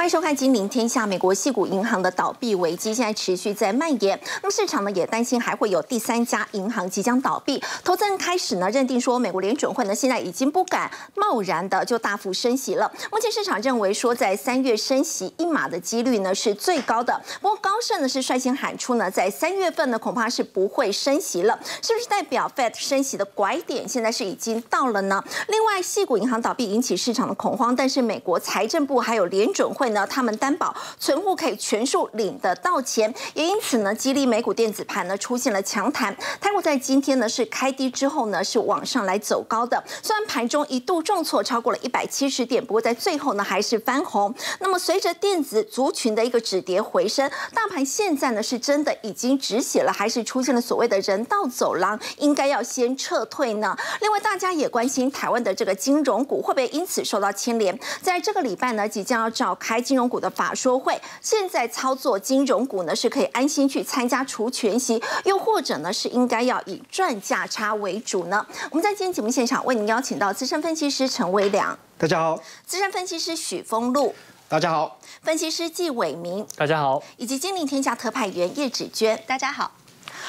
欢迎收看《金陵天下》。美国系股银行的倒闭危机现在持续在蔓延，那么市场呢也担心还会有第三家银行即将倒闭。投资人开始呢认定说，美国联准会呢现在已经不敢贸然的就大幅升息了。目前市场认为说，在三月升息一码的几率呢是最高的。不过高盛呢是率先喊出呢，在三月份呢恐怕是不会升息了，是不是代表 Fed 升息的拐点现在是已经到了呢？另外，系股银行倒闭引起市场的恐慌，但是美国财政部还有联准会。呢，他们担保存户可以全数领得到钱，也因此呢，激励美股电子盘呢出现了强弹。台股在今天呢是开低之后呢是往上来走高的，虽然盘中一度重挫超过了一百七十点，不过在最后呢还是翻红。那么随着电子族群的一个止跌回升，大盘现在呢是真的已经止血了，还是出现了所谓的人道走廊，应该要先撤退呢？另外，大家也关心台湾的这个金融股会不会因此受到牵连？在这个礼拜呢，即将要召开。金融股的法说会，现在操作金融股呢，是可以安心去参加除权息，又或者呢，是应该要以赚价差为主呢？我们在今天节目现场为您邀请到资深分析师陈威良，大家好；资深分析师许峰路，大家好；分析师纪伟明，大家好；以及金陵天下特派员叶芷娟，大家好。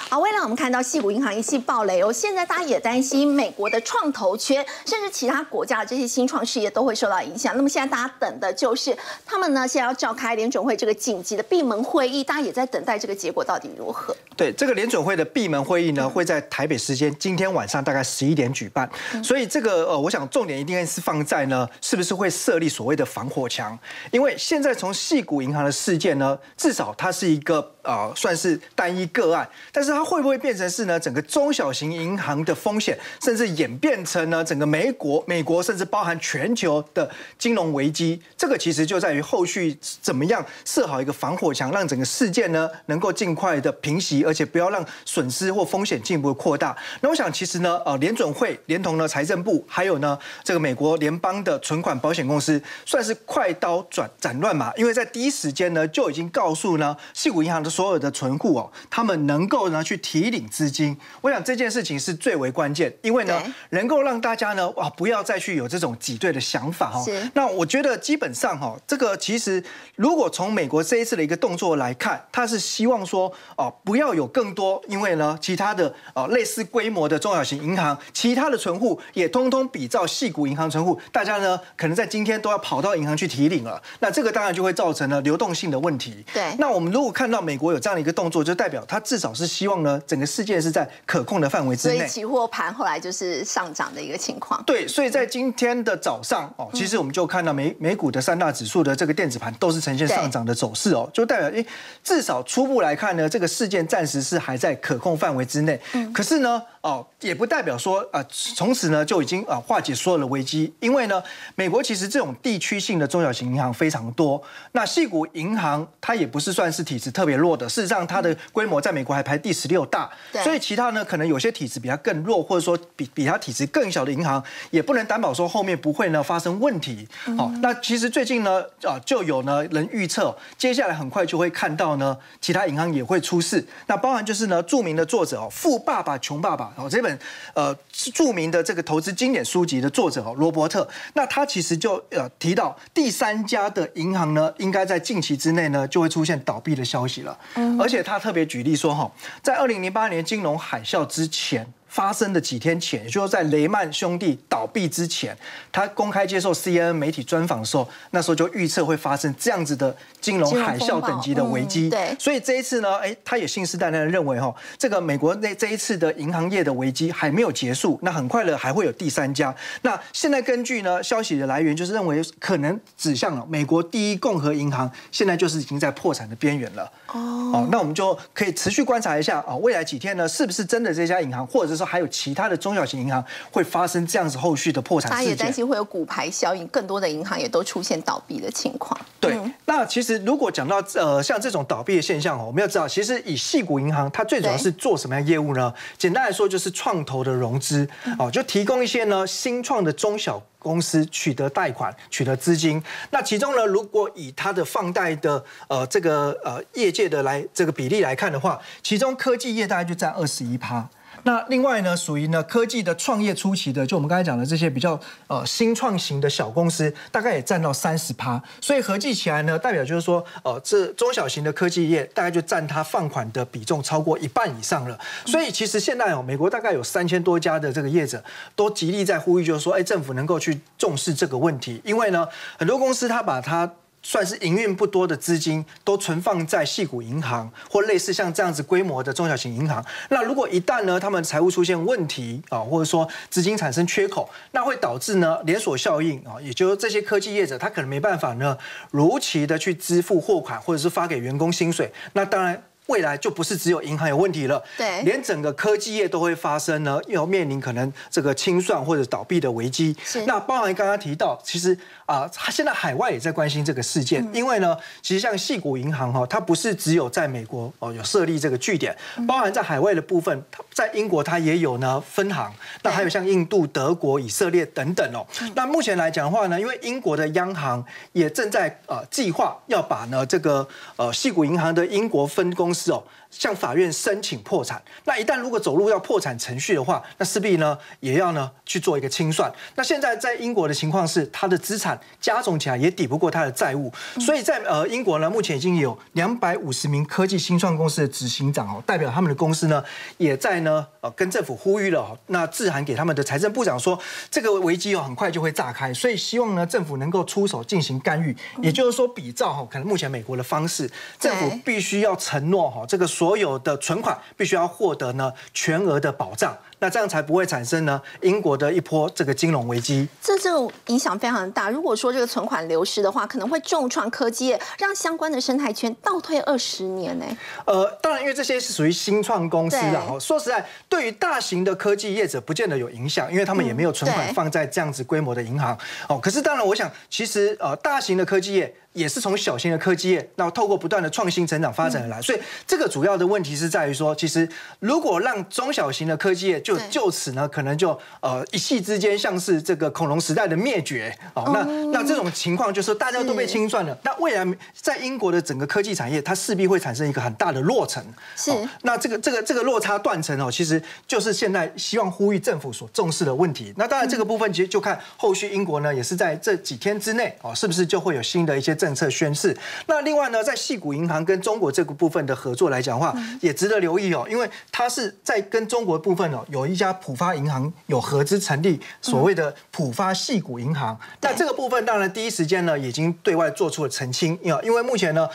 好，未来我们看到细谷银行一系暴雷哦，现在大家也担心美国的创投圈，甚至其他国家的这些新创事业都会受到影响。那么现在大家等的就是他们呢，现在要召开联准会这个紧急的闭门会议，大家也在等待这个结果到底如何。对，这个联准会的闭门会议呢，会在台北时间今天晚上大概十一点举办。所以这个呃，我想重点一定是放在呢，是不是会设立所谓的防火墙？因为现在从细谷银行的事件呢，至少它是一个呃，算是单一个案，但但是。它会不会变成是呢？整个中小型银行的风险，甚至演变成呢？整个美国、美国甚至包含全球的金融危机，这个其实就在于后续怎么样设好一个防火墙，让整个事件呢能够尽快的平息，而且不要让损失或风险进一步扩大。那我想，其实呢，呃，联准会连同呢财政部，还有呢这个美国联邦的存款保险公司，算是快刀斩斩乱麻，因为在第一时间呢就已经告诉呢，西谷银行的所有的存户哦，他们能够呢。去提领资金，我想这件事情是最为关键，因为呢，能够让大家呢，哇，不要再去有这种挤兑的想法哈。那我觉得基本上哈，这个其实如果从美国这一次的一个动作来看，他是希望说哦，不要有更多，因为呢，其他的哦类似规模的中小型银行，其他的存户也通通比照细股银行存户，大家呢可能在今天都要跑到银行去提领了。那这个当然就会造成了流动性的问题。对。那我们如果看到美国有这样的一个动作，就代表它至少是希望。呢，整个世界是在可控的范围之内，所以期货盘后来就是上涨的一个情况。对，所以在今天的早上哦，其实我们就看到美美股的三大指数的这个电子盘都是呈现上涨的走势哦，就代表诶，至少初步来看呢，这个事件暂时是还在可控范围之内。嗯，可是呢。哦，也不代表说啊，从此呢就已经啊化解所有的危机，因为呢，美国其实这种地区性的中小型银行非常多。那细谷银行它也不是算是体质特别弱的，事实上它的规模在美国还排第十六大，所以其他呢可能有些体质比它更弱，或者说比比它体质更小的银行，也不能担保说后面不会呢发生问题。好，那其实最近呢啊就有呢人预测，接下来很快就会看到呢其他银行也会出事。那包含就是呢著名的作者哦，富爸爸穷爸爸。哦，这本呃著名的这个投资经典书籍的作者哦，罗伯特，那他其实就呃提到第三家的银行呢，应该在近期之内呢就会出现倒闭的消息了。嗯，而且他特别举例说哈，在二零零八年金融海啸之前。发生的几天前，也就是在雷曼兄弟倒闭之前，他公开接受 CNN 媒体专访的时候，那时候就预测会发生这样子的金融海啸等级的危机。对，所以这一次呢，哎，他也信誓旦旦的认为，哈，这个美国那这一次的银行业的危机还没有结束，那很快的还会有第三家。那现在根据呢消息的来源，就是认为可能指向了美国第一共和银行，现在就是已经在破产的边缘了。哦，那我们就可以持续观察一下啊，未来几天呢，是不是真的这家银行，或者是。还有其他的中小型银行会发生这样子后续的破产事件，他也担心会有股牌效应，更多的银行也都出现倒闭的情况。对，那其实如果讲到呃像这种倒闭的现象哦，我们要知道，其实以细股银行它最主要是做什么样业务呢？简单来说就是创投的融资哦，就提供一些呢新创的中小公司取得贷款、取得资金。那其中呢，如果以它的放贷的呃这个呃业界的来这个比例来看的话，其中科技业大概就占二十一趴。那另外呢，属于呢科技的创业初期的，就我们刚才讲的这些比较呃新创型的小公司，大概也占到三十趴。所以合计起来呢，代表就是说，呃，这中小型的科技业大概就占它放款的比重超过一半以上了。所以其实现在哦，美国大概有三千多家的这个业者都极力在呼吁，就是说，哎，政府能够去重视这个问题，因为呢，很多公司它把它。算是营运不多的资金都存放在细股银行或类似像这样子规模的中小型银行。那如果一旦呢，他们财务出现问题啊，或者说资金产生缺口，那会导致呢连锁效应啊，也就是这些科技业者他可能没办法呢如期的去支付货款或者是发给员工薪水。那当然。未来就不是只有银行有问题了，对，连整个科技业都会发生呢，要面临可能这个清算或者倒闭的危机。是，那包含刚刚提到，其实啊，现在海外也在关心这个事件，因为呢，其实像细谷银行哈，它不是只有在美国哦有设立这个据点，包含在海外的部分，在英国它也有呢分行，那还有像印度、德国、以色列等等哦。那目前来讲的话呢，因为英国的央行也正在呃计划要把呢这个呃细谷银行的英国分公司。哦。向法院申请破产，那一旦如果走入要破产程序的话，那势必呢也要呢去做一个清算。那现在在英国的情况是，他的资产加总起来也抵不过他的债务，所以在呃英国呢，目前已经有两百五十名科技新创公司的执行长哦，代表他们的公司呢，也在呢呃跟政府呼吁了，那致函给他们的财政部长说，这个危机哦很快就会炸开，所以希望呢政府能够出手进行干预。也就是说，比照哈可能目前美国的方式，政府必须要承诺哈这个。所有的存款必须要获得呢全额的保障。那这样才不会产生呢英国的一波这个金融危机。这这种影响非常大。如果说这个存款流失的话，可能会重创科技业，让相关的生态圈倒退二十年呢。呃，当然，因为这些是属于新创公司啊。说实在，对于大型的科技业者不见得有影响，因为他们也没有存款放在这样子规模的银行。哦，可是当然，我想其实呃，大型的科技业也是从小型的科技业，那透过不断的创新成长发展而来。所以这个主要的问题是在于说，其实如果让中小型的科技业就就就此呢，可能就呃一夕之间像是这个恐龙时代的灭绝哦。那那这种情况就是大家都被清算了。那未来在英国的整个科技产业，它势必会产生一个很大的落成。是。那这个这个这个落差断层哦，其实就是现在希望呼吁政府所重视的问题。那当然这个部分其实就看后续英国呢，也是在这几天之内哦，是不是就会有新的一些政策宣示。那另外呢，在细谷银行跟中国这个部分的合作来讲的话，也值得留意哦，因为它是在跟中国部分哦有。一家浦发银行有合资成立所谓的浦发系股银行，那这个部分当然第一时间呢已经对外做出了澄清，因为因为目前呢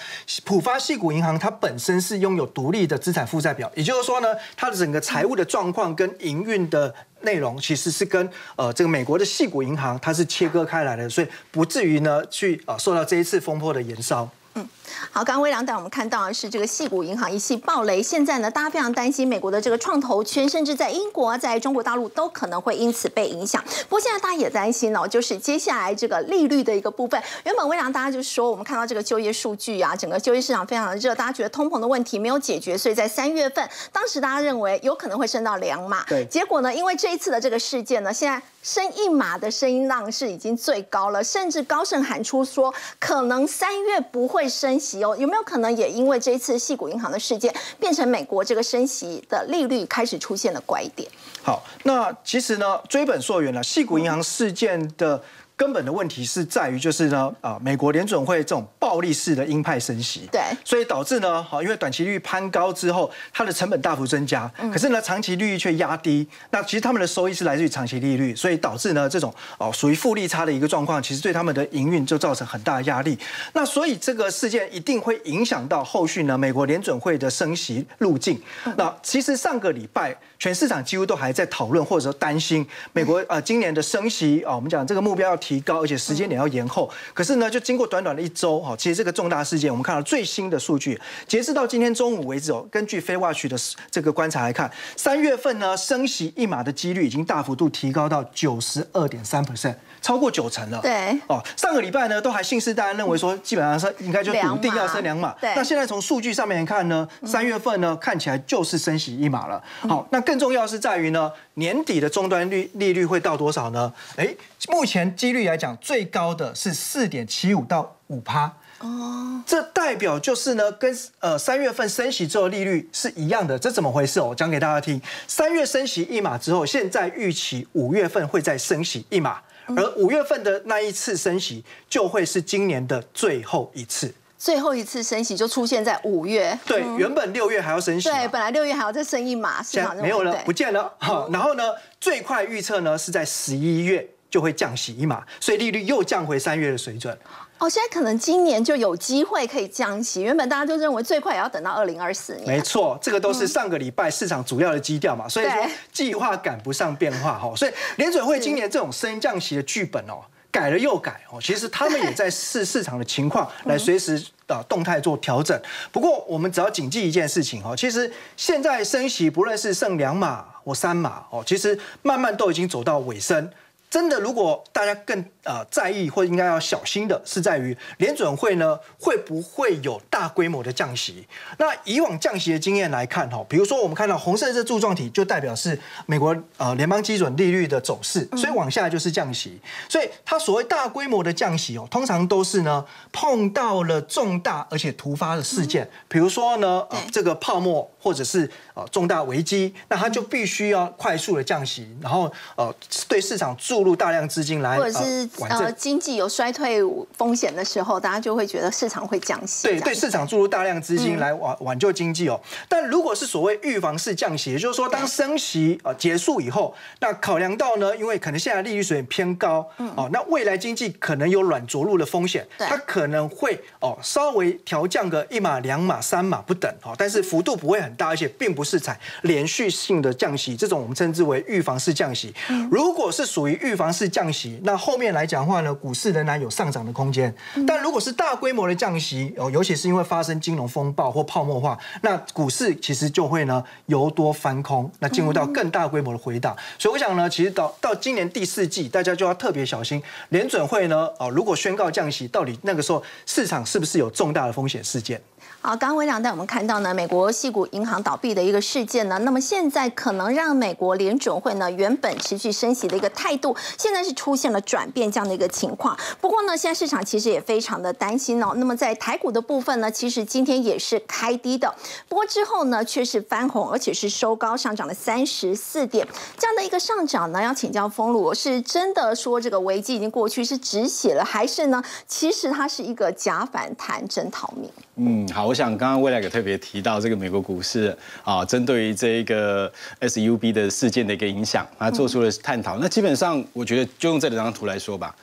浦发系股银行它本身是拥有独立的资产负债表，也就是说呢它的整个财务的状况跟营运的内容其实是跟呃这个美国的细股银行它是切割开来的，所以不至于呢去呃受到这一次风波的延烧。嗯。好，刚刚微良带我们看到的是这个细谷银行一系暴雷，现在呢，大家非常担心美国的这个创投圈，甚至在英国、在中国大陆都可能会因此被影响。不过现在大家也担心哦，就是接下来这个利率的一个部分。原本微良大家就说，我们看到这个就业数据啊，整个就业市场非常的热，大家觉得通膨的问题没有解决，所以在三月份，当时大家认为有可能会升到两码。对。结果呢，因为这一次的这个事件呢，现在升一码的声音浪是已经最高了，甚至高盛喊出说，可能三月不会升有没有可能也因为这一次系股银行的事件，变成美国这个升息的利率开始出现了拐点？好，那其实呢，追本溯源呢，系股银行事件的。根本的问题是在于，就是呢，啊，美国联准会这种暴力式的鹰派升息，对，所以导致呢，好，因为短期利率攀高之后，它的成本大幅增加，可是呢，长期利率却压低，那其实他们的收益是来自于长期利率，所以导致呢，这种哦属于负利差的一个状况，其实对他们的营运就造成很大的压力。那所以这个事件一定会影响到后续呢，美国联准会的升息路径。那其实上个礼拜。全市场几乎都还在讨论或者说担心美国呃今年的升息啊，我们讲这个目标要提高，而且时间点要延后。可是呢，就经过短短的一周哈，其实这个重大事件，我们看到最新的数据，截至到今天中午为止哦，根据飞 watch 的这个观察来看，三月份呢升息一码的几率已经大幅度提高到九十二点三 percent。超过九成了，对哦，上个礼拜呢都还信誓旦旦认为说基本上是应该就笃定要升两码，对。那现在从数据上面看呢，三月份呢看起来就是升息一码了。好，那更重要是在于呢，年底的终端率利率会到多少呢？哎，目前几率来讲最高的是四点七五到五趴。哦，这代表就是呢，跟呃三月份升息之后利率是一样的，这怎么回事？我讲给大家听。三月升息一码之后，现在预期五月份会再升息一码，而五月份的那一次升息就会是今年的最后一次。最后一次升息就出现在五月。对，原本六月还要升息。对，本来六月还要再升一码，现在没有了，不见了。好，然后呢，最快预测呢是在十一月就会降息一码，所以利率又降回三月的水准。哦，现在可能今年就有机会可以降息。原本大家都认为最快也要等到二零二四年。没错，这个都是上个礼拜市场主要的基调嘛。所以说计划赶不上变化哈。所以联准会今年这种升降息的剧本哦，改了又改哦。其实他们也在视市场的情况 来随时的动态做调整。不过我们只要谨记一件事情哦，其实现在升息不论是剩两码或三码哦，其实慢慢都已经走到尾声。真的，如果大家更呃在意或应该要小心的是，在于联准会呢会不会有大规模的降息？那以往降息的经验来看，哈，比如说我们看到红色这柱状体，就代表是美国呃联邦基准利率的走势，所以往下就是降息。所以它所谓大规模的降息哦，通常都是呢碰到了重大而且突发的事件，比如说呢呃这个泡沫或者是呃重大危机，那它就必须要快速的降息，然后呃对市场注。注入大量资金来，或者是呃经济有衰退风险的时候，大家就会觉得市场会降息。对对，市场注入大量资金来挽挽救经济哦。但如果是所谓预防式降息，也就是说，当升息啊结束以后，那考量到呢，因为可能现在利率水平偏高，哦，那未来经济可能有软着陆的风险，它可能会哦稍微调降个一码、两码、三码不等哦，但是幅度不会很大，而且并不是采连续性的降息，这种我们称之为预防式降息。如果是属于预防式降息，那后面来讲话呢，股市仍然有上涨的空间。但如果是大规模的降息，哦，尤其是因为发生金融风暴或泡沫化，那股市其实就会呢由多翻空，那进入到更大规模的回档。所以我想呢，其实到到今年第四季，大家就要特别小心，联准会呢，哦，如果宣告降息，到底那个时候市场是不是有重大的风险事件？好，刚刚微亮带我们看到呢，美国系股银行倒闭的一个事件呢，那么现在可能让美国联准会呢原本持续升息的一个态度，现在是出现了转变这样的一个情况。不过呢，现在市场其实也非常的担心哦。那么在台股的部分呢，其实今天也是开低的，不过之后呢却是翻红，而且是收高上涨了三十四点，这样的一个上涨呢，要请教封路，是真的说这个危机已经过去是止血了，还是呢其实它是一个假反弹真逃命？嗯，好，我想刚刚未来有特别提到这个美国股市啊，针对于这一个 SUB 的事件的一个影响，他做出了探讨。那基本上，我觉得就用这两张图来说吧，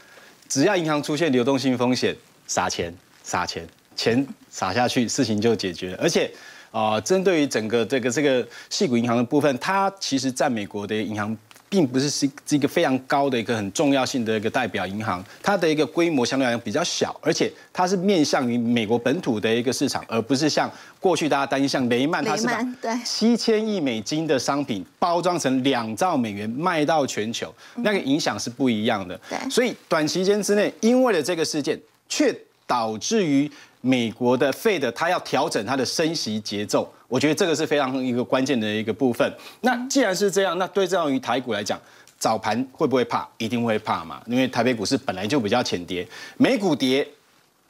只要银行出现流动性风险，撒钱，撒钱，钱撒下去，事情就解决了。而且啊，针对于整个这个这个细股银行的部分，它其实在美国的银行。并不是是是一个非常高的一个很重要性的一个代表银行，它的一个规模相对来讲比较小，而且它是面向于美国本土的一个市场，而不是像过去大家担心像雷曼，它是把七千亿美金的商品包装成两兆美元卖到全球，那个影响是不一样的。对，所以短期间之内，因为了这个事件，却导致于美国的 Fed 它要调整它的升息节奏。我觉得这个是非常一个关键的一个部分。那既然是这样，那对这样于台股来讲，早盘会不会怕？一定会怕嘛，因为台北股市本来就比较浅跌，美股跌，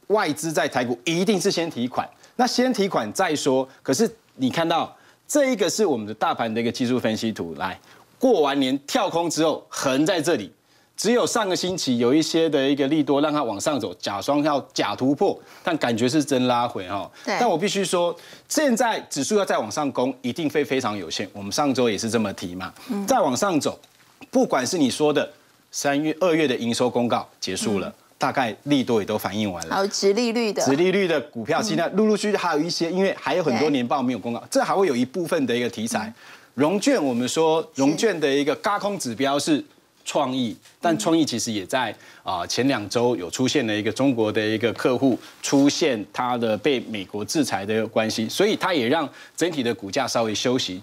外资在台股一定是先提款，那先提款再说。可是你看到这一个是我们的大盘的一个技术分析图，来过完年跳空之后横在这里。只有上个星期有一些的一个利多让它往上走，假双要假突破，但感觉是真拉回哈。但我必须说，现在指数要再往上攻，一定会非常有限。我们上周也是这么提嘛。再往上走，不管是你说的三月、二月的营收公告结束了，大概利多也都反映完了。还有直利率的，直利率的股票现在陆陆续续还有一些，因为还有很多年报没有公告，这还会有一部分的一个题材。融券，我们说融券的一个高空指标是。创意，但创意其实也在啊前两周有出现了一个中国的一个客户出现他的被美国制裁的关系，所以它也让整体的股价稍微休息，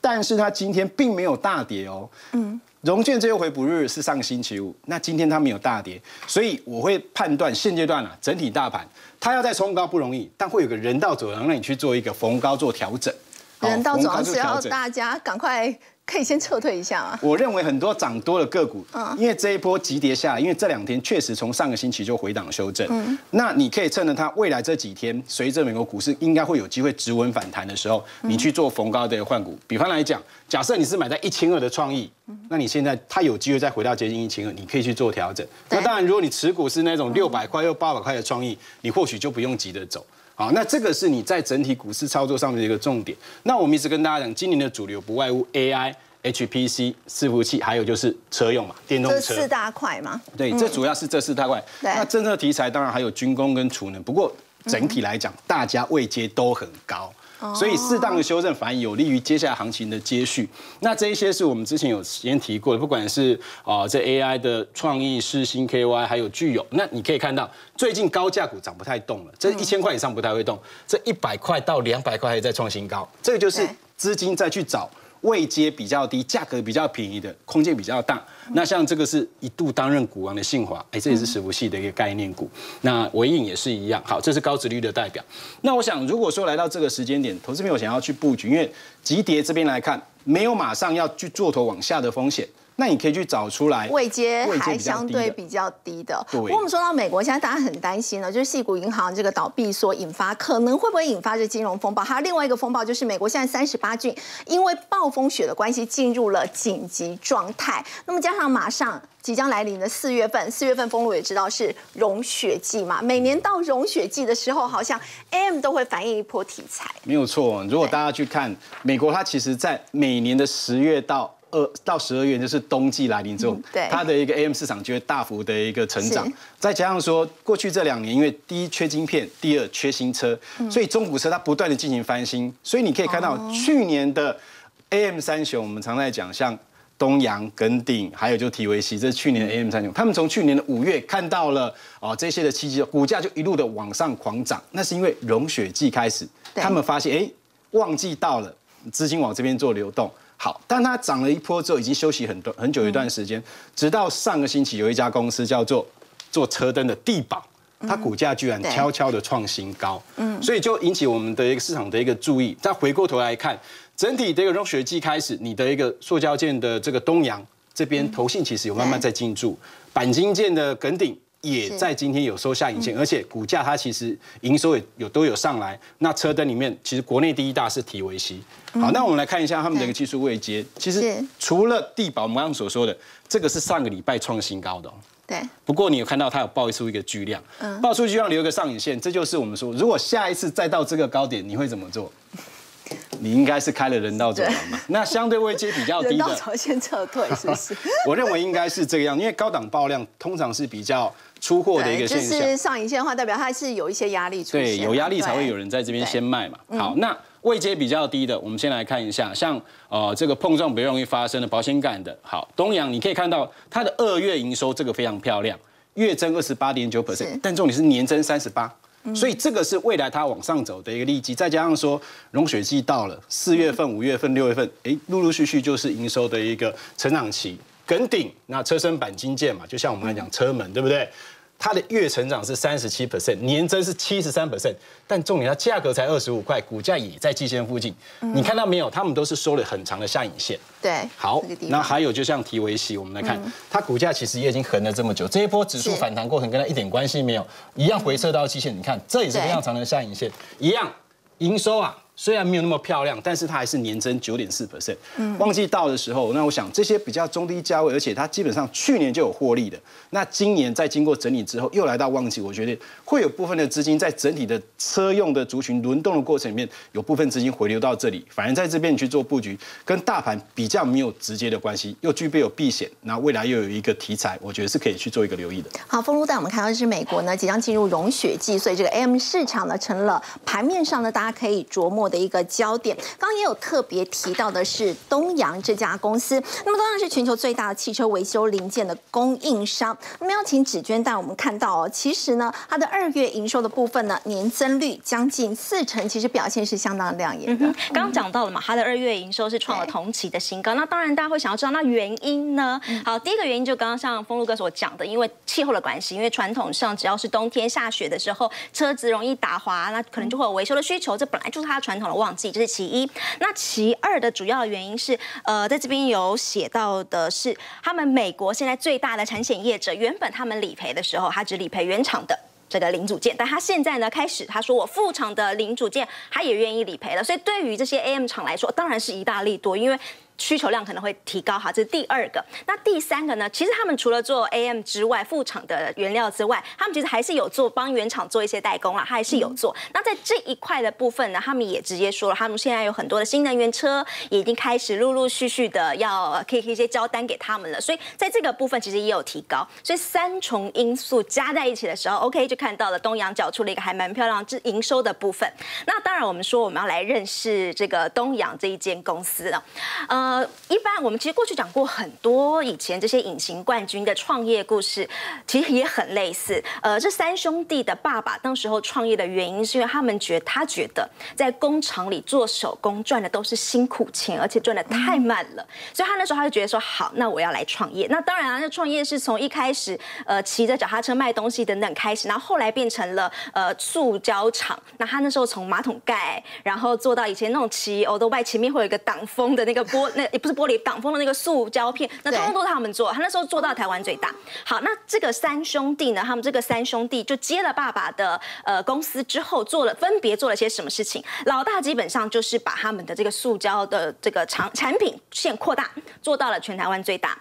但是它今天并没有大跌哦。嗯，融券这一回补日是上星期五，那今天它没有大跌，所以我会判断现阶段啊整体大盘它要再冲高不容易，但会有个人道走廊让你去做一个逢高做调整。人道走廊是要大家赶快。可以先撤退一下啊？我认为很多涨多的个股，因为这一波急跌下来，因为这两天确实从上个星期就回档修正，那你可以趁着它未来这几天，随着美国股市应该会有机会止稳反弹的时候，你去做逢高的换股。比方来讲，假设你是买在一千二的创意，那你现在它有机会再回到接近一千二，你可以去做调整。那当然，如果你持股是那种六百块又八百块的创意，你或许就不用急着走。好，那这个是你在整体股市操作上面的一个重点。那我们一直跟大家讲，今年的主流不外乎 AI、HPC、伺服器，还有就是车用嘛，电动车。这四大块嘛。对，这主要是这四大块。那真正的题材当然还有军工跟储能，不过整体来讲，大家位阶都很高。所以适当的修正反而有利于接下来行情的接续。那这一些是我们之前有先提过的，不管是啊这 AI 的创意、是新 KY，还有具有，那你可以看到最近高价股涨不太动了，这一千块以上不太会动，这一百块到两百块还在创新高，这个就是资金再去找。位阶比较低、价格比较便宜的空间比较大。那像这个是一度担任股王的信华，哎，这也是伺服器的一个概念股。那维影也是一样。好，这是高值率的代表。那我想，如果说来到这个时间点，投资朋友想要去布局，因为急跌这边来看，没有马上要去做头往下的风险。那你可以去找出来，位阶还相对比较低的。对，我们说到美国，现在大家很担心呢，就是细谷银行这个倒闭所引发，可能会不会引发这金融风暴？还有另外一个风暴，就是美国现在三十八郡因为暴风雪的关系进入了紧急状态。那么加上马上即将来临的四月份，四月份封路也知道是融雪季嘛，每年到融雪季的时候，好像 AM 都会反映一波题材。没有错，如果大家去看美国，它其实在每年的十月到二到十二月就是冬季来临之后，它的一个 AM 市场就会大幅的一个成长。再加上说，过去这两年因为第一缺晶片，第二缺新车，所以中古车它不断的进行翻新。所以你可以看到去年的 AM 三雄，我们常在讲像东阳、耿鼎，还有就提维西，这是去年的 AM 三雄。他们从去年的五月看到了啊这些的契机，股价就一路的往上狂涨。那是因为融雪季开始，他们发现哎旺季到了，资金往这边做流动。好，但它涨了一波之后，已经休息很多很久一段时间，直到上个星期有一家公司叫做做车灯的地宝，它股价居然悄悄的创新高，嗯，所以就引起我们的一个市场的一个注意。再回过头来看，整体的一个融雪季开始，你的一个塑胶件的这个东阳这边投信其实有慢慢在进驻，钣金件的耿鼎。也在今天有收下影线，而且股价它其实营收也有都有上来。那车灯里面，其实国内第一大是提维西。好，那我们来看一下他们的一个技术位阶。其实除了地保，我们刚刚所说的这个是上个礼拜创新高的。对。不过你有看到它有爆出一个巨量，爆出巨量留一个上影线，这就是我们说，如果下一次再到这个高点，你会怎么做？你应该是开了人道走廊嘛？那相对位阶比较低的，人道先撤退，是不是？我认为应该是这个样，因为高档爆量通常是比较出货的一个现象。就是上影线的话，代表它是有一些压力出现。对，有压力才会有人在这边先卖嘛。好，那位阶比较低的，我们先来看一下，像呃这个碰撞比较容易发生的保险杆的。好，东阳你可以看到它的二月营收这个非常漂亮，月增二十八点九 percent，但重点是年增三十八。所以这个是未来它往上走的一个利基，再加上说融雪季到了，四月份、五月份、六月份，哎，陆陆续续就是营收的一个成长期。耿鼎那车身钣金件嘛，就像我们刚才讲车门，对不对？它的月成长是三十七 percent，年增是七十三 percent，但重点它价格才二十五块，股价也在季线附近。你看到没有？他们都是收了很长的下影线。对，好。那还有就像提维西，我们来看，它股价其实也已经横了这么久，这一波指数反弹过程跟它一点关系没有，一样回撤到季线。你看，这也是非常长的下影线，一样营收啊。虽然没有那么漂亮，但是它还是年增九点四 percent。嗯，旺季到的时候，那我想这些比较中低价位，而且它基本上去年就有获利的，那今年在经过整理之后，又来到旺季，我觉得会有部分的资金在整体的车用的族群轮动的过程里面，有部分资金回流到这里，反而在这边你去做布局，跟大盘比较没有直接的关系，又具备有避险，那未来又有一个题材，我觉得是可以去做一个留意的。好，风路带我们看到的是美国呢即将进入融雪季，所以这个 AM 市场呢成了盘面上呢大家可以琢磨。的一个焦点，刚刚也有特别提到的是东阳这家公司。那么东阳是全球最大的汽车维修零件的供应商。那么要请芷娟带我们看到哦，其实呢，它的二月营收的部分呢，年增率将近四成，其实表现是相当亮眼的。刚刚讲到了嘛，它的二月营收是创了同期的新高。那当然大家会想要知道，那原因呢？好，第一个原因就刚刚像风路哥所讲的，因为气候的关系，因为传统上只要是冬天下雪的时候，车子容易打滑，那可能就会有维修的需求，这本来就是它的传。传统的旺季，这是其一。那其二的主要原因是，呃，在这边有写到的是，他们美国现在最大的产险业者，原本他们理赔的时候，他只理赔原厂的。这个零组件，但他现在呢开始，他说我副厂的零组件，他也愿意理赔了。所以对于这些 AM 厂来说，当然是一大利多，因为。需求量可能会提高哈，这是第二个。那第三个呢？其实他们除了做 AM 之外，副厂的原料之外，他们其实还是有做帮原厂做一些代工啦，还是有做。那在这一块的部分呢，他们也直接说了，他们现在有很多的新能源车也已经开始陆陆续续的要可以一些交单给他们了。所以在这个部分其实也有提高。所以三重因素加在一起的时候，OK 就看到了东阳缴出了一个还蛮漂亮这营收的部分。那当然我们说我们要来认识这个东阳这一间公司了，呃。呃，一般我们其实过去讲过很多以前这些隐形冠军的创业故事，其实也很类似。呃，这三兄弟的爸爸当时候创业的原因，是因为他们觉得他觉得在工厂里做手工赚的都是辛苦钱，而且赚的太慢了，所以他那时候他就觉得说，好，那我要来创业。那当然啊，那创业是从一开始呃骑着脚踏车卖东西等等开始，然后后来变成了呃塑胶厂。那他那时候从马桶盖，然后做到以前那种骑欧都外前面会有一个挡风的那个玻璃。那也不是玻璃挡风的那个塑胶片，那通通都是他们做。他那时候做到台湾最大。好，那这个三兄弟呢？他们这个三兄弟就接了爸爸的呃公司之后，做了分别做了些什么事情？老大基本上就是把他们的这个塑胶的这个产产品线扩大，做到了全台湾最大。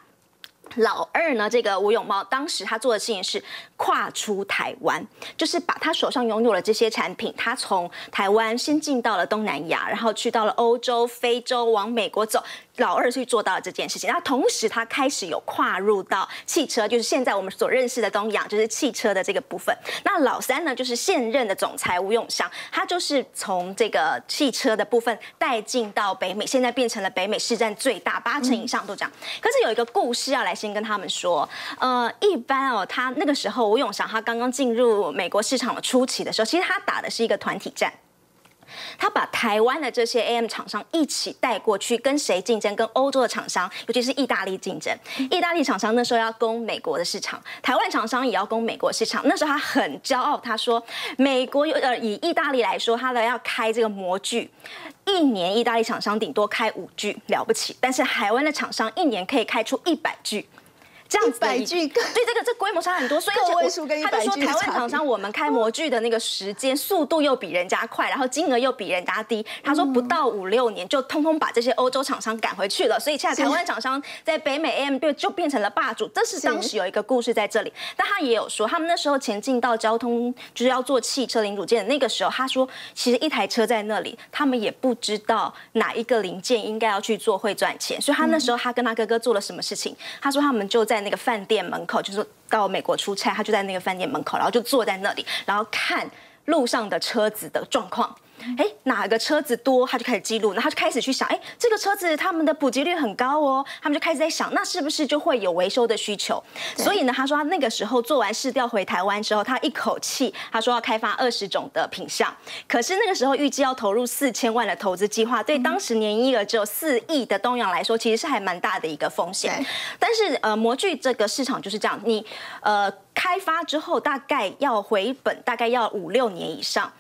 老二呢？这个吴永茂当时他做的事情是跨出台湾，就是把他手上拥有的这些产品，他从台湾先进到了东南亚，然后去到了欧洲、非洲，往美国走。老二去做到了这件事情，那同时他开始有跨入到汽车，就是现在我们所认识的东阳，就是汽车的这个部分。那老三呢，就是现任的总裁吴永祥，他就是从这个汽车的部分带进到北美，现在变成了北美市占最大，八成以上都这样。可是有一个故事要来。先跟他们说，呃，一般哦，他那个时候吴永祥他刚刚进入美国市场的初期的时候，其实他打的是一个团体战，他把台湾的这些 AM 厂商一起带过去，跟谁竞争？跟欧洲的厂商，尤其是意大利竞争。意大利厂商那时候要攻美国的市场，台湾厂商也要攻美国市场。那时候他很骄傲，他说，美国有呃，以意大利来说，他的要开这个模具。一年意大利厂商顶多开五句了不起，但是台湾的厂商一年可以开出一百句。这样子，对这个这规模差很多，所以他就说台湾厂商我们开模具的那个时间速度又比人家快，然后金额又比人家低。他说不到五六年就通通把这些欧洲厂商赶回去了，所以现在台湾厂商在北美 AM 就就变成了霸主。这是当时有一个故事在这里，但他也有说，他们那时候前进到交通就是要做汽车零组件的那个时候，他说其实一台车在那里，他们也不知道哪一个零件应该要去做会赚钱，所以他那时候他跟他哥哥做了什么事情？他说他们就在。那个饭店门口，就是到美国出差，他就在那个饭店门口，然后就坐在那里，然后看路上的车子的状况。哎，哪个车子多，他就开始记录，然后他就开始去想，哎，这个车子他们的普及率很高哦，他们就开始在想，那是不是就会有维修的需求？所以呢，他说他那个时候做完试调回台湾之后，他一口气他说要开发二十种的品相，可是那个时候预计要投入四千万的投资计划，对当时年营业额只有四亿的东阳来说，其实是还蛮大的一个风险。但是呃，模具这个市场就是这样，你呃开发之后大概要回本，大概要五六年以上。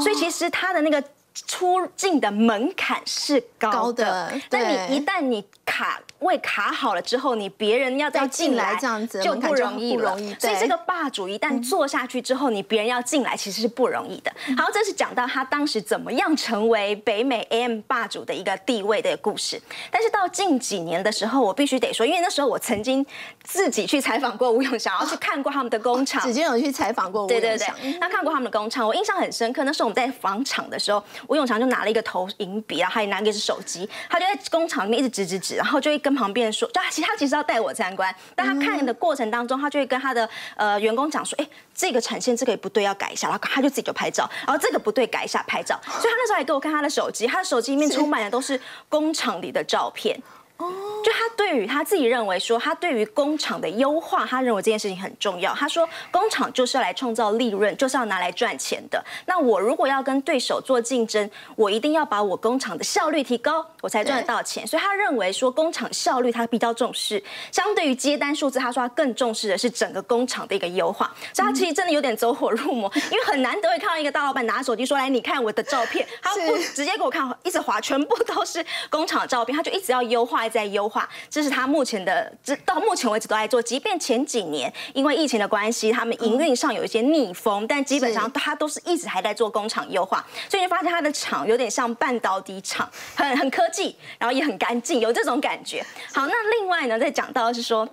所以其实它的那个出境的门槛是高的，但你一旦你卡。位卡好了之后，你别人要再进来这样子就不容易了。所以这个霸主一旦做下去之后，你别人要进来其实是不容易的。好，这是讲到他当时怎么样成为北美 AM 霸主的一个地位的故事。但是到近几年的时候，我必须得说，因为那时候我曾经自己去采访过吴永祥，然后去看过他们的工厂。子坚有去采访过吴永祥，对对对，那看过他们的工厂，我印象很深刻。那时候我们在访厂的时候，吴永强就拿了一个投影笔，然后还拿一个是手机，他就在工厂里面一直指指指，然后就会跟旁边人说，就其他其实要带我参观，但他看的过程当中，他就会跟他的呃员工讲说，哎，这个产线这个也不对，要改一下，然后他就自己就拍照，然后这个不对，改一下拍照。所以他那时候还给我看他的手机，他的手机里面充满的都是工厂里的照片。就他对于他自己认为说，他对于工厂的优化，他认为这件事情很重要。他说，工厂就是要来创造利润，就是要拿来赚钱的。那我如果要跟对手做竞争，我一定要把我工厂的效率提高，我才赚得到钱。所以他认为说，工厂效率他比较重视。相对于接单数字，他说他更重视的是整个工厂的一个优化。所以他其实真的有点走火入魔，因为很难得会看到一个大老板拿手机说：“来，你看我的照片。”他不直接给我看，一直划，全部都是工厂的照片，他就一直要优化，在优化。这是他目前的，这到目前为止都在做。即便前几年因为疫情的关系，他们营运上有一些逆风，但基本上他都是一直还在做工厂优化。所以你发现他的厂有点像半导体厂，很很科技，然后也很干净，有这种感觉。好，那另外呢，再讲到是说。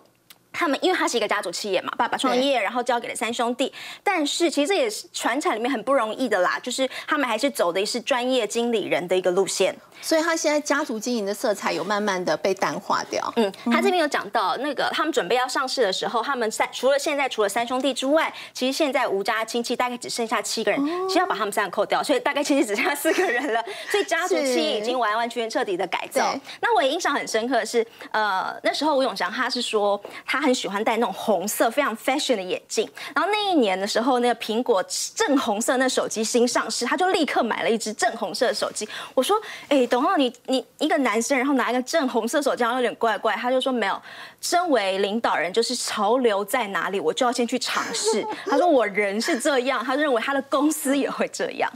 他们因为他是一个家族企业嘛，爸爸创业，然后交给了三兄弟。但是其实这也是传产里面很不容易的啦，就是他们还是走的是专业经理人的一个路线。所以他现在家族经营的色彩有慢慢的被淡化掉。嗯，他这边有讲到那个他们准备要上市的时候，他们三除了现在除了三兄弟之外，其实现在吴家亲戚大概只剩下七个人，其实要把他们三个扣掉，所以大概亲戚只剩下四个人了。所以家族企业已经完完全全彻底的改造。那我也印象很深刻的是，呃，那时候吴永祥他是说他很喜欢戴那种红色非常 fashion 的眼镜，然后那一年的时候，那个苹果正红色那手机新上市，他就立刻买了一只正红色的手机。我说，哎。董浩你你一个男生，然后拿一个正红色手机，好像有点怪怪。他就说没有，身为领导人，就是潮流在哪里，我就要先去尝试。他说我人是这样，他认为他的公司也会这样。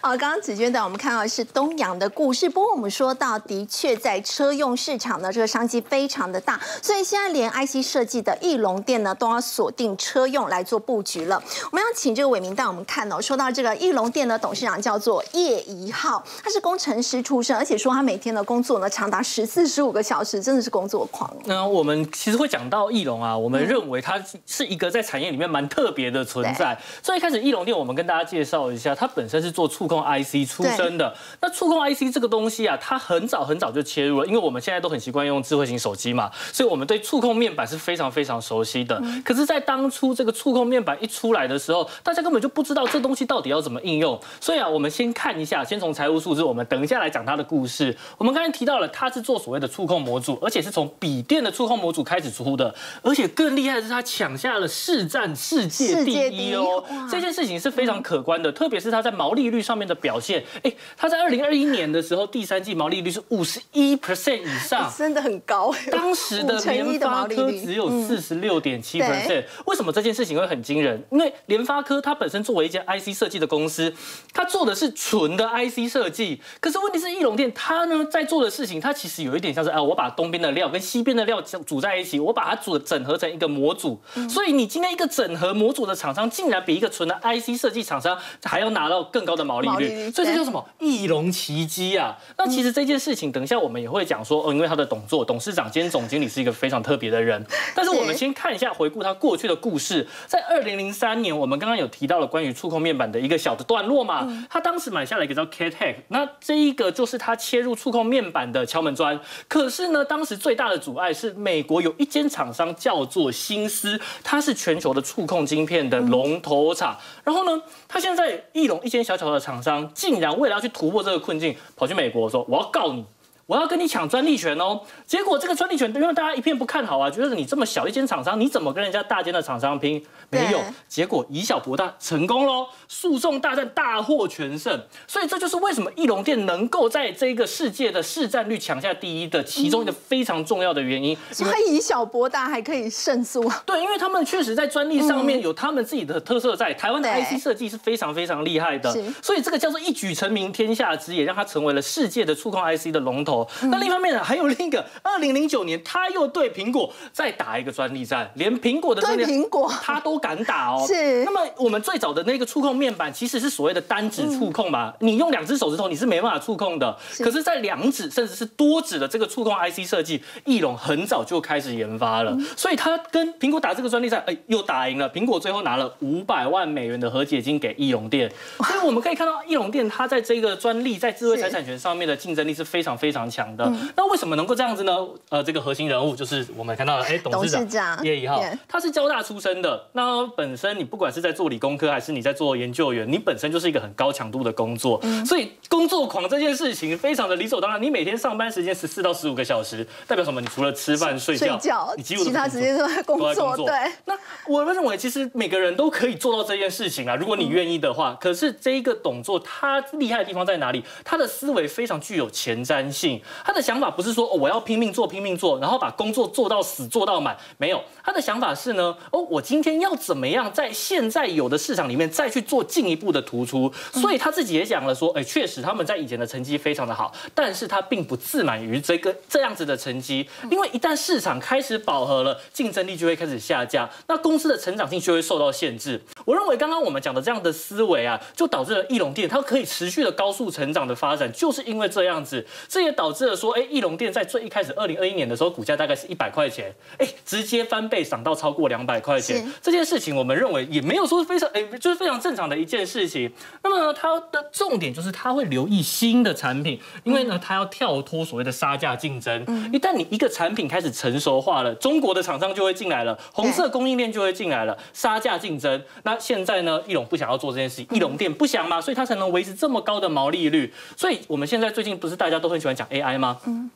好，刚刚子娟带我们看到是东阳的故事。不过我们说到，的确在车用市场呢，这个商机非常的大，所以现在连 IC 设计的翼龙店呢，都要锁定车用来做布局了。我们要请这个伟明带我们看哦。说到这个翼龙店的董事长叫做叶一浩，他是工程师出身。而且说他每天的工作呢长达十四十五个小时，真的是工作狂。那我们其实会讲到翼龙啊，我们认为它是一个在产业里面蛮特别的存在。所以一开始翼龙店，我们跟大家介绍一下，它本身是做触控 IC 出身的。那触控 IC 这个东西啊，它很早很早就切入了，因为我们现在都很习惯用智慧型手机嘛，所以我们对触控面板是非常非常熟悉的。可是，在当初这个触控面板一出来的时候，大家根本就不知道这东西到底要怎么应用。所以啊，我们先看一下，先从财务数字，我们等一下来讲它的故事。我们刚才提到了，它是做所谓的触控模组，而且是从笔电的触控模组开始出的，而且更厉害的是，它抢下了市占世界第一哦。这件事情是非常可观的，特别是它在毛利率上面的表现。哎，它在二零二一年的时候，第三季毛利率是五十一 percent 以上，真的很高。当时的联发科只有四十六点七 percent。为什么这件事情会很惊人？因为联发科它本身作为一家 IC 设计的公司，它做的是纯的 IC 设计，可是问题是翼龙店它呢？在做的事情，它其实有一点像是，哎，我把东边的料跟西边的料煮在一起，我把它组整合成一个模组。所以你今天一个整合模组的厂商，竟然比一个纯的 IC 设计厂商还要拿到更高的毛利率。所以这叫什么？翼龙奇迹啊！那其实这件事情，等一下我们也会讲说，哦，因为他的董座、董事长兼总经理是一个非常特别的人。但是我们先看一下，回顾它过去的故事。在二零零三年，我们刚刚有提到了关于触控面板的一个小的段落嘛？他当时买下了一个叫 K-Tech，那这一个就是他切入触控。面板的敲门砖，可是呢，当时最大的阻碍是美国有一间厂商叫做新思，它是全球的触控晶片的龙头厂。然后呢，他现在翼龙一间小小的厂商，竟然为了要去突破这个困境，跑去美国说我要告你。我要跟你抢专利权哦！结果这个专利权，因为大家一片不看好啊，觉得你这么小一间厂商，你怎么跟人家大间的厂商拼？没有，结果以小博大，成功喽！诉讼大战大获全胜，所以这就是为什么翼龙店能够在这个世界的市占率抢下第一的其中一个非常重要的原因。他以小博大还可以胜诉？对，因为他们确实在专利上面有他们自己的特色，在台湾的 IC 设计是非常非常厉害的，所以这个叫做一举成名天下知，也让他成为了世界的触控 IC 的龙头。那另一方面呢，还有另一个，二零零九年他又对苹果再打一个专利战，连苹果的专利苹果他都敢打哦。是。那么我们最早的那个触控面板其实是所谓的单指触控嘛，你用两只手指头你是没办法触控的。可是，在两指甚至是多指的这个触控 IC 设计，翼龙很早就开始研发了，所以他跟苹果打这个专利战，哎，又打赢了。苹果最后拿了五百万美元的和解金给翼龙店。所以我们可以看到，翼龙店它在这个专利在智慧财产权上面的竞争力是非常非常。强的。那为什么能够这样子呢？呃，这个核心人物就是我们看到的，哎，董事长叶一浩，他是交大出身的。那本身你不管是在做理工科，还是你在做研究员，你本身就是一个很高强度的工作，所以工作狂这件事情非常的理所当然。你每天上班时间十四到十五个小时，代表什么？你除了吃饭睡觉，你几乎其他时间都在工作。对。那我认为其实每个人都可以做到这件事情啊，如果你愿意的话。可是这一个董座他厉害的地方在哪里？他的思维非常具有前瞻性，他的想法不是说哦我要拼命做拼命做，然后把工作做到死做到满，没有。他的想法是呢，哦我今天要怎么样在现在有的市场里面再去做进一步的突出。所以他自己也讲了说，哎，确实他们在以前的成绩非常的好，但是他并不自满于这个这样子的成绩，因为一旦市场开始饱和了，竞争力就会开始下降，那公司的成长性就会受到限制。我认为刚刚我们讲的这样的思维啊，就导致了翼龙店它可以持续的高速成长的发展，就是因为这样子，这也导致了说，哎，翼龙店在最一开始二零二一年的时候，股价大概是一百块钱，哎，直接翻倍涨到超过两百块钱，这件事情我们认为也没有说非常，哎，就是非常正常的一件事情。那么呢，它的重点就是它会留意新的产品，因为呢，它要跳脱所谓的杀价竞争。一旦你一个产品开始成熟化了，中国的厂商就会进来了，红色供应链就会进来了，杀价竞争。那现在呢，翼龙不想要做这件事情，翼龙店不想嘛，所以它才能维持这么高的毛利率。所以我们现在最近不是大家都很喜欢讲 AI 吗？嗯。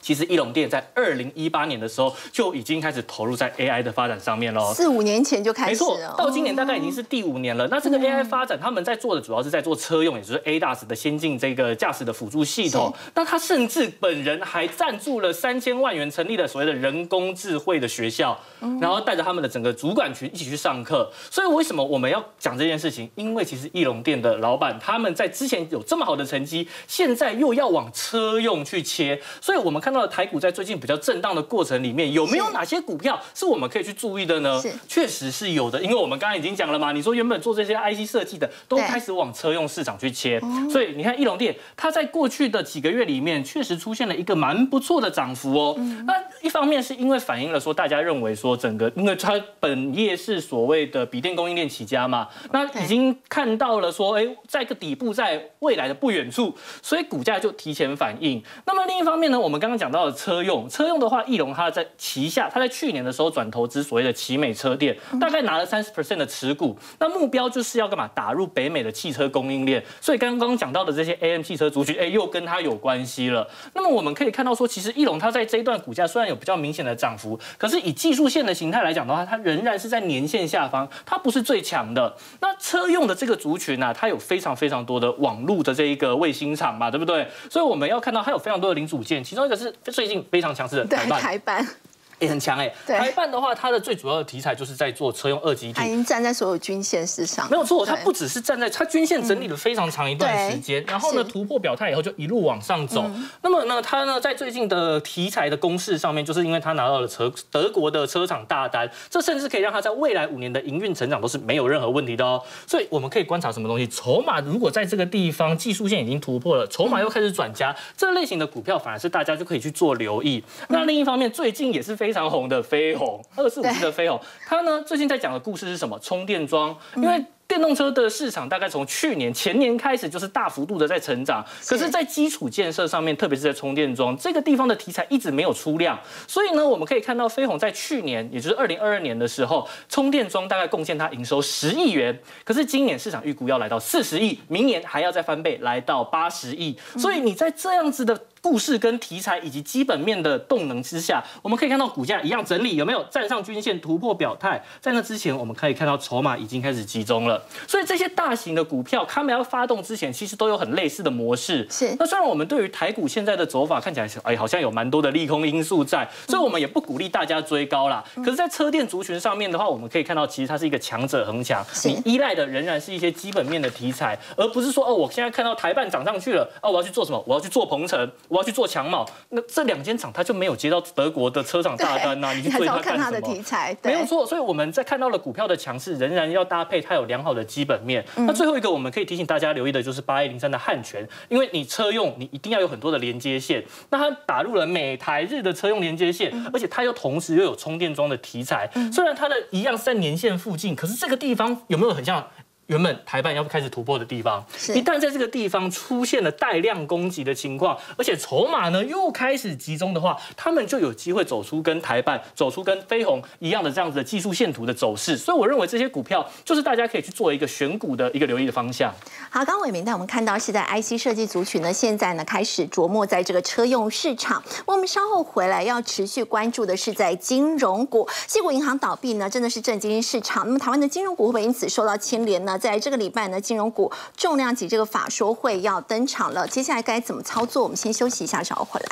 其实翼龙店在二零一八年的时候就已经开始投入在 AI 的发展上面了。四五年前就开始，没错，到今年大概已经是第五年了。那这个 AI 发展，他们在做的主要是在做车用，也就是 ADAS 的先进这个驾驶的辅助系统。那他甚至本人还赞助了三千万元成立了所谓的人工智慧的学校，然后带着他们的整个主管群一起去上课。所以为什么我们要讲这件事情？因为其实翼龙店的老板他们在之前有这么好的成绩，现在又要往车用去切，所以我们看到的台股在最近。比较震荡的过程里面，有没有哪些股票是我们可以去注意的呢？确实是有的，因为我们刚刚已经讲了嘛。你说原本做这些 IC 设计的，都开始往车用市场去切，所以你看翼龙店，它在过去的几个月里面，确实出现了一个蛮不错的涨幅哦。那一方面是因为反映了说，大家认为说整个，因为它本业是所谓的笔电供应链起家嘛，那已经看到了说，哎，在个底部在未来的不远处，所以股价就提前反应。那么另一方面呢，我们刚刚讲到的车用。车用的话，翼龙它在旗下，它在去年的时候转投资所谓的奇美车店，大概拿了三十 percent 的持股。那目标就是要干嘛？打入北美的汽车供应链。所以刚刚讲到的这些 AM 汽车族群，哎，又跟它有关系了。那么我们可以看到说，其实翼龙它在这一段股价虽然有比较明显的涨幅，可是以技术线的形态来讲的话，它仍然是在年线下方，它不是最强的。那车用的这个族群呢，它有非常非常多的网络的这一个卫星厂嘛，对不对？所以我们要看到它有非常多的零组件，其中一个是最近非常强势的。对台版也很强哎。台办的话，它的最主要的题材就是在做车用二级体，它已经站在所有均线之上。没有错，它不只是站在它均线整理了非常长一段时间，然后呢突破表态以后就一路往上走。那么呢，它呢在最近的题材的公式上面，就是因为它拿到了车德国的车厂大单，这甚至可以让它在未来五年的营运成长都是没有任何问题的哦。所以我们可以观察什么东西？筹码如果在这个地方技术线已经突破了，筹码又开始转加，这类型的股票反而是大家就可以去做留意。那另一方面，最近也是非常红的飞鸿二四五七的飞鸿，它呢最近在讲的故事是什么？充电桩，因为。电动车的市场大概从去年前年开始就是大幅度的在成长，可是，在基础建设上面，特别是在充电桩这个地方的题材一直没有出量，所以呢，我们可以看到飞鸿在去年，也就是二零二二年的时候，充电桩大概贡献它营收十亿元，可是今年市场预估要来到四十亿，明年还要再翻倍来到八十亿，所以你在这样子的故事跟题材以及基本面的动能之下，我们可以看到股价一样整理，有没有站上均线突破表态？在那之前，我们可以看到筹码已经开始集中了。所以这些大型的股票，他们要发动之前，其实都有很类似的模式。是。那虽然我们对于台股现在的走法看起来，哎，好像有蛮多的利空因素在，所以我们也不鼓励大家追高啦。可是，在车电族群上面的话，我们可以看到，其实它是一个强者恒强。你依赖的仍然是一些基本面的题材，而不是说，哦，我现在看到台办涨上去了，哦，我要去做什么？我要去做鹏程，我要去做强贸。那这两间厂，它就没有接到德国的车厂大单呐？你去追它干什么？没有错。所以我们在看到了股票的强势，仍然要搭配它有良好的基本面。那最后一个，我们可以提醒大家留意的就是八一零三的汉泉，因为你车用你一定要有很多的连接线，那它打入了美台日的车用连接线，而且它又同时又有充电桩的题材，虽然它的一样是在年线附近，可是这个地方有没有很像？原本台办要开始突破的地方。一旦在这个地方出现了带量攻击的情况，而且筹码呢又开始集中的话，他们就有机会走出跟台办、走出跟飞鸿一样的这样子的技术线图的走势。所以我认为这些股票就是大家可以去做一个选股的一个留意的方向。好，刚伟明带我们看到是在 IC 设计族群呢，现在呢开始琢磨在这个车用市场。我们稍后回来要持续关注的是在金融股，西谷银行倒闭呢，真的是震惊市场。那么台湾的金融股会不会因此受到牵连呢？在这个礼拜呢，金融股重量级这个法说会要登场了，接下来该怎么操作？我们先休息一下，稍后回来。